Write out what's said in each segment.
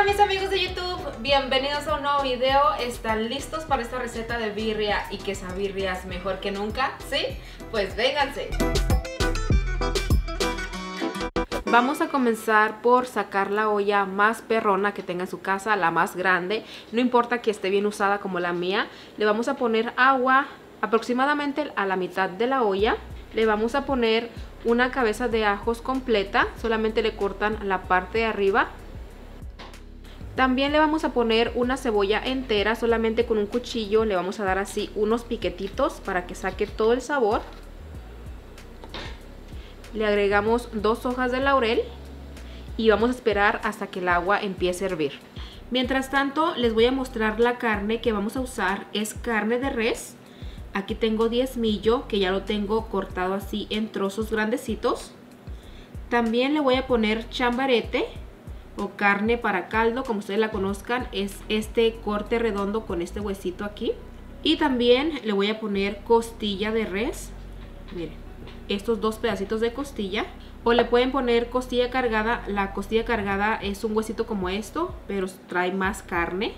Hola mis amigos de YouTube, bienvenidos a un nuevo video. ¿Están listos para esta receta de birria y que esa mejor que nunca? ¿Sí? Pues vénganse. Vamos a comenzar por sacar la olla más perrona que tenga en su casa, la más grande. No importa que esté bien usada como la mía. Le vamos a poner agua aproximadamente a la mitad de la olla. Le vamos a poner una cabeza de ajos completa. Solamente le cortan la parte de arriba también le vamos a poner una cebolla entera, solamente con un cuchillo le vamos a dar así unos piquetitos para que saque todo el sabor. Le agregamos dos hojas de laurel y vamos a esperar hasta que el agua empiece a hervir. Mientras tanto les voy a mostrar la carne que vamos a usar, es carne de res. Aquí tengo diezmillo que ya lo tengo cortado así en trozos grandecitos. También le voy a poner chambarete o carne para caldo, como ustedes la conozcan, es este corte redondo con este huesito aquí. Y también le voy a poner costilla de res. Miren, estos dos pedacitos de costilla. O le pueden poner costilla cargada. La costilla cargada es un huesito como esto, pero trae más carne.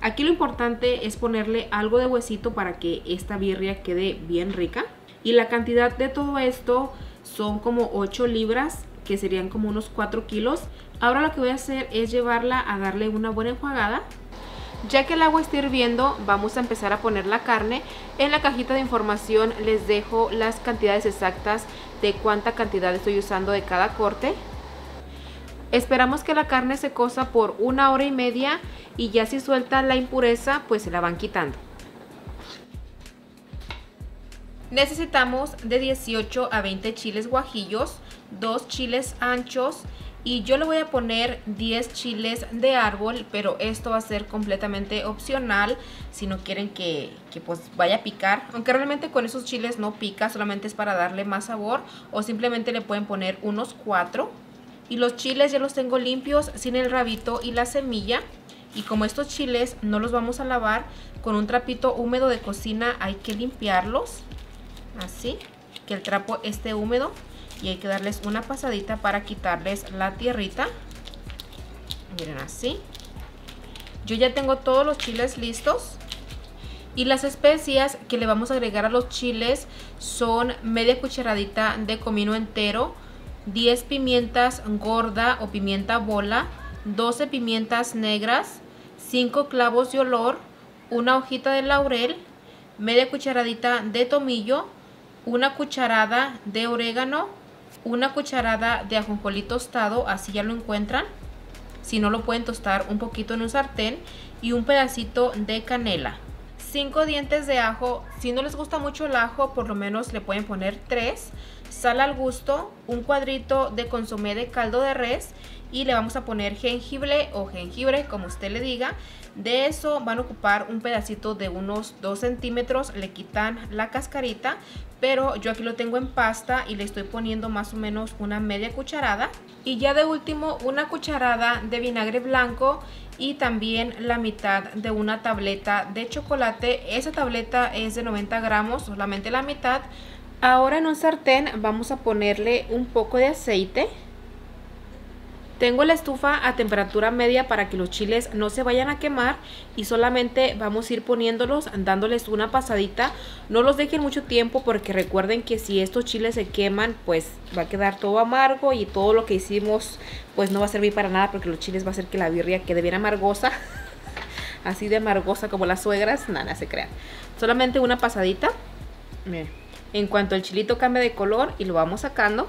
Aquí lo importante es ponerle algo de huesito para que esta birria quede bien rica. Y la cantidad de todo esto son como 8 libras, que serían como unos 4 kilos. Ahora lo que voy a hacer es llevarla a darle una buena enjuagada. Ya que el agua está hirviendo, vamos a empezar a poner la carne. En la cajita de información les dejo las cantidades exactas de cuánta cantidad estoy usando de cada corte. Esperamos que la carne se cosa por una hora y media y ya si suelta la impureza, pues se la van quitando. Necesitamos de 18 a 20 chiles guajillos, 2 chiles anchos, y yo le voy a poner 10 chiles de árbol, pero esto va a ser completamente opcional si no quieren que, pues vaya a picar. Aunque realmente con esos chiles no pica, solamente es para darle más sabor o simplemente le pueden poner unos 4. Y los chiles ya los tengo limpios sin el rabito y la semilla. Y como estos chiles no los vamos a lavar, con un trapito húmedo de cocina hay que limpiarlos. Así, que el trapo esté húmedo y hay que darles una pasadita para quitarles la tierrita. Miren así. Yo ya tengo todos los chiles listos. Y las especias que le vamos a agregar a los chiles son media cucharadita de comino entero, 10 pimientas gorda o pimienta bola, 12 pimientas negras, 5 clavos de olor, una hojita de laurel, media cucharadita de tomillo, una cucharada de orégano, una cucharada de ajonjolí tostado, así ya lo encuentran. Si no lo pueden tostar un poquito en un sartén y un pedacito de canela. 5 dientes de ajo, si no les gusta mucho el ajo, por lo menos le pueden poner 3. Sal al gusto, un cuadrito de consomé de caldo de res y le vamos a poner jengibre o jengibre, como usted le diga. De eso van a ocupar un pedacito de unos 2 centímetros, le quitan la cascarita, pero yo aquí lo tengo en pasta y le estoy poniendo más o menos una media cucharada. Y ya de último una cucharada de vinagre blanco y también la mitad de una tableta de chocolate. Esa tableta es de 90 gramos, solamente la mitad. Ahora en un sartén vamos a ponerle un poco de aceite. Tengo la estufa a temperatura media para que los chiles no se vayan a quemar y solamente vamos a ir poniéndolos, dándoles una pasadita. No los dejen mucho tiempo porque recuerden que si estos chiles se queman pues va a quedar todo amargo y todo lo que hicimos pues no va a servir para nada porque los chiles va a hacer que la birria quede bien amargosa. Así de amargosa como las suegras, nada, se crean. Solamente una pasadita. En cuanto el chilito cambie de color y lo vamos sacando,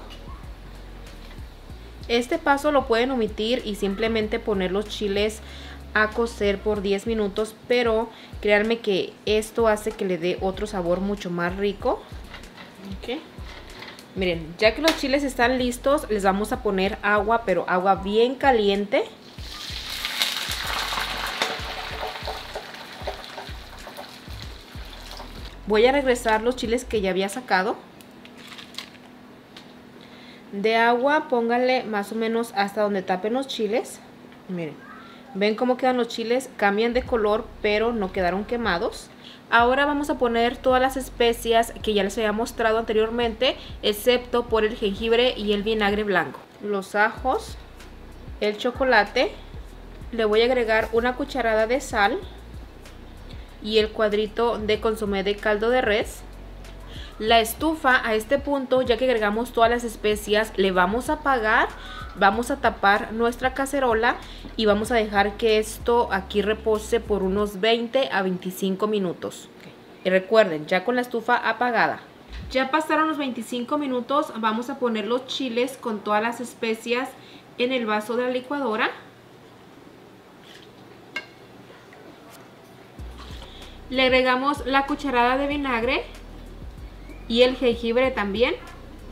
este paso lo pueden omitir y simplemente poner los chiles a cocer por 10 minutos, pero créanme que esto hace que le dé otro sabor mucho más rico. Miren, ya que los chiles están listos, les vamos a poner agua, pero agua bien caliente. Voy a regresar los chiles que ya había sacado. De agua pónganle más o menos hasta donde tapen los chiles. Miren, ven cómo quedan los chiles, cambian de color pero no quedaron quemados. Ahora vamos a poner todas las especias que ya les había mostrado anteriormente, excepto por el jengibre y el vinagre blanco. Los ajos, el chocolate, Le voy a agregar una cucharada de sal y el cuadrito de consomé de caldo de res. La estufa a este punto, ya que agregamos todas las especias, le vamos a apagar, vamos a tapar nuestra cacerola y vamos a dejar que esto aquí repose por unos 20 a 25 minutos. Y recuerden, ya con la estufa apagada. Ya pasaron los 25 minutos, vamos a poner los chiles con todas las especias en el vaso de la licuadora. Le agregamos la cucharada de vinagre y el jengibre también.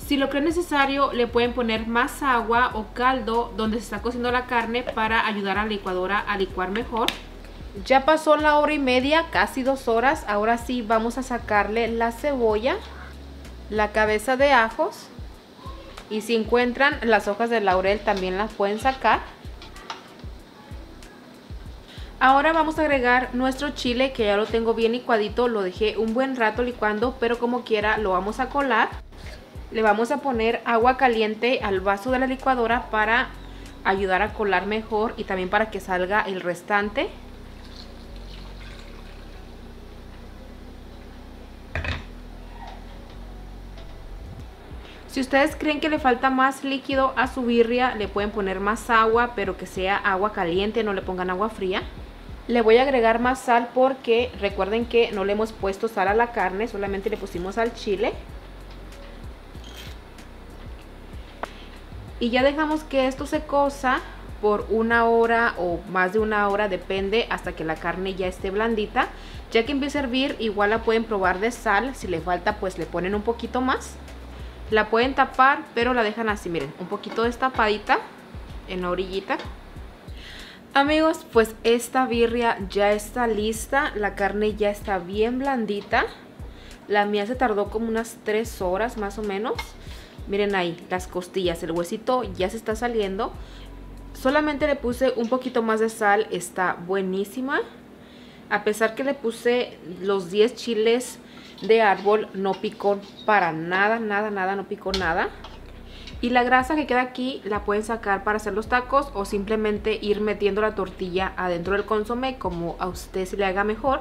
Si lo creen necesario, le pueden poner más agua o caldo donde se está cociendo la carne para ayudar a la licuadora a licuar mejor. Ya pasó la hora y media, casi dos horas. Ahora sí vamos a sacarle la cebolla, la cabeza de ajos. Y si encuentran las hojas de laurel también las pueden sacar. Ahora vamos a agregar nuestro chile que ya lo tengo bien licuadito, lo dejé un buen rato licuando, pero como quiera lo vamos a colar. Le vamos a poner agua caliente al vaso de la licuadora para ayudar a colar mejor y también para que salga el restante. Si ustedes creen que le falta más líquido a su birria, le pueden poner más agua, pero que sea agua caliente, no le pongan agua fría. Le voy a agregar más sal porque recuerden que no le hemos puesto sal a la carne, solamente le pusimos al chile. Y ya dejamos que esto se cosa por una hora o más de una hora, depende, hasta que la carne ya esté blandita. Ya que empiece a hervir, igual la pueden probar de sal, si le falta pues le ponen un poquito más. La pueden tapar, pero la dejan así, miren, un poquito destapadita en la orillita. Amigos, pues esta birria ya está lista, la carne ya está bien blandita. La mía se tardó como unas 3 horas más o menos. Miren ahí, las costillas, el huesito ya se está saliendo. Solamente le puse un poquito más de sal, está buenísima. A pesar que le puse los 10 chiles de árbol, no picó para nada, nada, nada, no picó nada. Y la grasa que queda aquí la pueden sacar para hacer los tacos o simplemente ir metiendo la tortilla adentro del consomé como a usted se le haga mejor.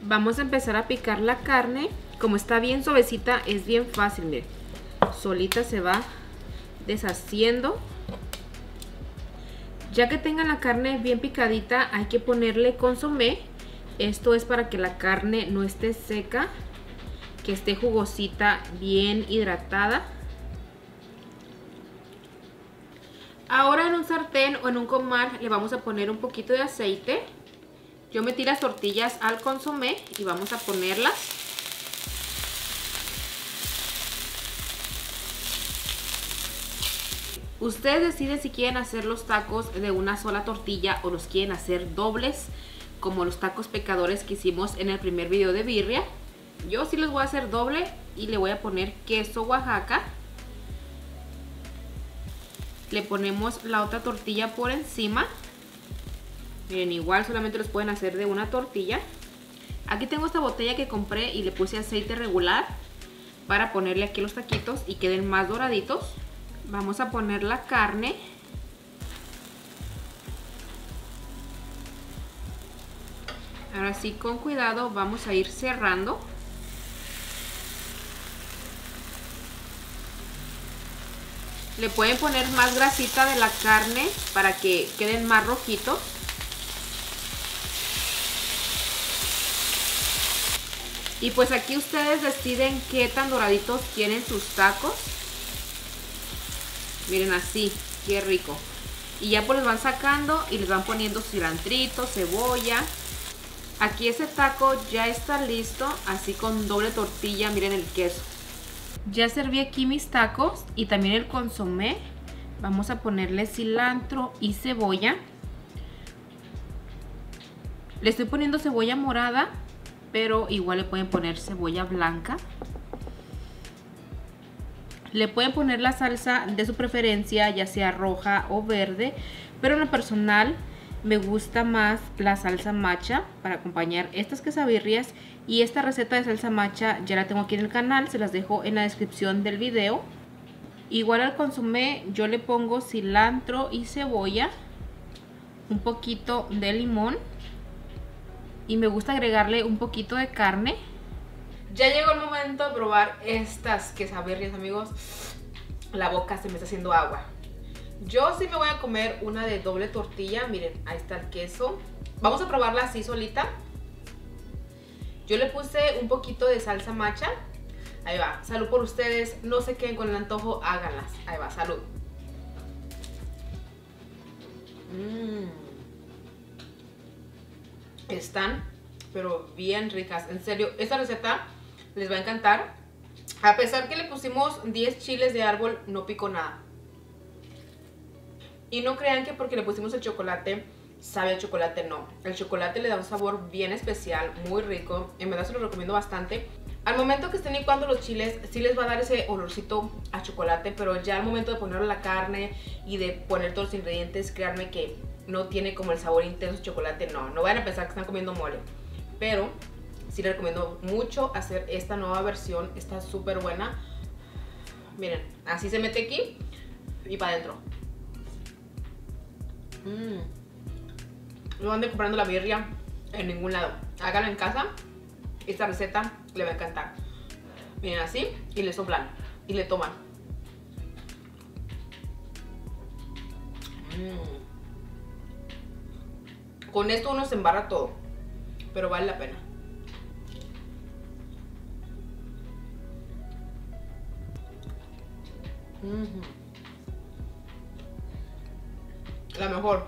Vamos a empezar a picar la carne. Como está bien suavecita es bien fácil, Solita se va deshaciendo. Ya que tengan la carne bien picadita hay que ponerle consomé. Esto es para que la carne no esté seca, que esté jugosita, bien hidratada. Ahora en un sartén o en un comal le vamos a poner un poquito de aceite. Yo metí las tortillas al consomé y vamos a ponerlas. Ustedes deciden si quieren hacer los tacos de una sola tortilla o los quieren hacer dobles como los tacos pecadores que hicimos en el primer video de birria. Yo sí los voy a hacer doble y le voy a poner queso Oaxaca le ponemos la otra tortilla por encima. Miren, igual solamente los pueden hacer de una tortilla. Aquí tengo esta botella que compré y le puse aceite regular para ponerle aquí los taquitos y queden más doraditos. Vamos a poner la carne. Ahora sí, con cuidado vamos a ir cerrando. Le pueden poner más grasita de la carne para que queden más rojitos. Y pues aquí ustedes deciden qué tan doraditos quieren sus tacos. Miren así, qué rico. Y ya pues los van sacando y les van poniendo cilantrito, cebolla. Aquí ese taco ya está listo, así con doble tortilla, miren el queso. Ya serví aquí mis tacos y también el consomé. Vamos a ponerle cilantro y cebolla. Le estoy poniendo cebolla morada, pero igual le pueden poner cebolla blanca. Le pueden poner la salsa de su preferencia, ya sea roja o verde, pero en lo personal me gusta más la salsa macha para acompañar estas quesabirrias y esta receta de salsa macha ya la tengo aquí en el canal, se las dejo en la descripción del video. Igual al consomé yo le pongo cilantro y cebolla. un poquito de limón y me gusta agregarle un poquito de carne. Ya llegó el momento de probar estas quesabirrias, amigos. La boca se me está haciendo agua. Yo sí me voy a comer una de doble tortilla. Miren, ahí está el queso. Vamos a probarla así solita. Yo le puse un poquito de salsa macha. Ahí va, salud por ustedes. No se queden con el antojo, háganlas. Ahí va, salud. Mmm. Están, pero bien ricas. En serio, esta receta les va a encantar. A pesar que le pusimos 10 chiles de árbol, no pico nada. Y no crean que porque le pusimos el chocolate, sabe a chocolate, no. El chocolate le da un sabor bien especial, muy rico. En verdad se lo recomiendo bastante. Al momento que estén licuando los chiles, sí les va a dar ese olorcito a chocolate, pero ya al momento de ponerle la carne y de poner todos los ingredientes, créanme que no tiene como el sabor intenso de chocolate, no. No vayan a pensar que están comiendo mole. Pero sí les recomiendo mucho hacer esta nueva versión, está súper buena. Miren, así se mete aquí y para adentro. Mmm. No anden comprando la birria en ningún lado. Háganlo en casa. Esta receta le va a encantar. Miren así y le soplan y le toman. Mm. Con esto uno se embarra todo, pero vale la pena. La mejor.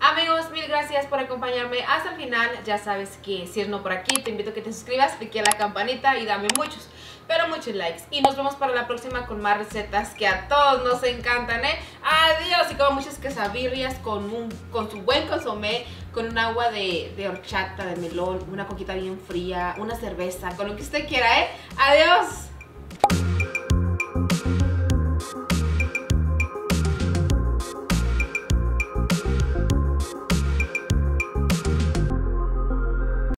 Amigos, mil gracias por acompañarme hasta el final. Ya sabes que si es no por aquí, te invito a que te suscribas, pique a la campanita y dame muchos, pero muchos likes. Y nos vemos para la próxima con más recetas que a todos nos encantan, ¿eh? Adiós y como muchas quesabirrias con, un, con su buen consomé, con un agua de, de horchata, de melón, una coquita bien fría, una cerveza, con lo que usted quiera, ¿eh? Adiós.